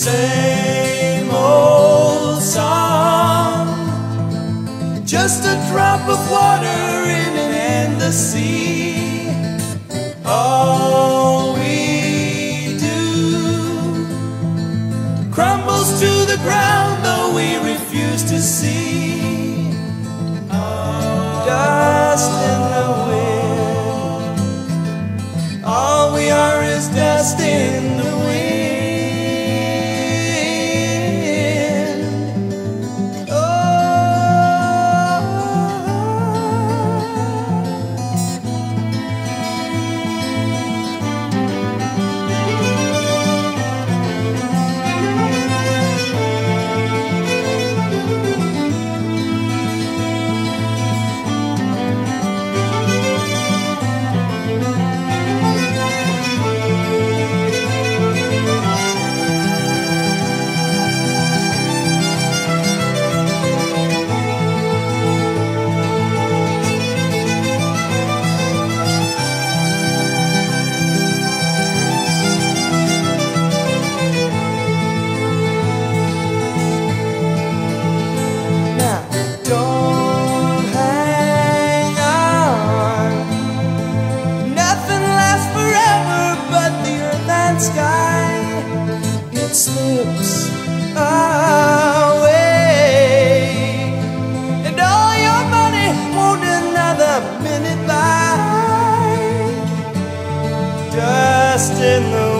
same old song. Just a drop of water in an endless sea. All we do crumbles to the ground, though we refuse to see. Dust in the wind. All we are is dust in the wind. It slips away, and all your money won't another minute by. Dust in the